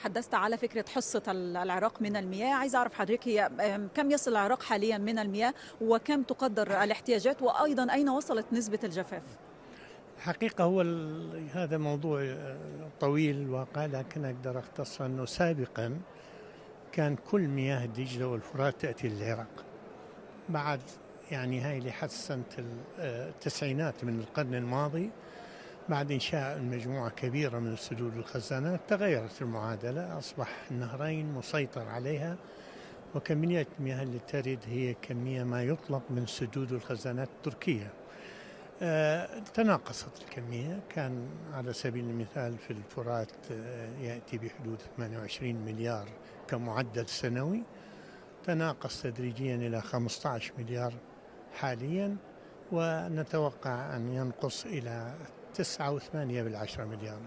تحدثت على فكرة حصة العراق من المياه. عايز أعرف حضرتك هي كم يصل العراق حاليا من المياه وكم تقدر الاحتياجات؟ وأيضا أين وصلت نسبة الجفاف؟ حقيقة هو هذا موضوع طويل الواقع لكن أقدر أختصر أنه سابقا كان كل مياه دجلة والفرات تأتي للعراق بعد يعني هاي لحد سنة التسعينات من القرن الماضي بعد إنشاء مجموعة كبيرة من السدود الخزانات تغيرت المعادلة أصبح النهرين مسيطر عليها وكمية المياه اللي ترد هي كمية ما يطلق من سدود الخزانات التركية. آه تناقصت الكمية كان على سبيل المثال في الفرات آه يأتي بحدود 28 مليار كمعدل سنوي. تناقص تدريجيا إلى 15 مليار حاليا ونتوقع أن ينقص إلى تسعة وثمانية بالعشرة مليار.